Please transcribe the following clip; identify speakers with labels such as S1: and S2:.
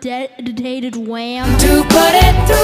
S1: dedicated wham.
S2: To put it through.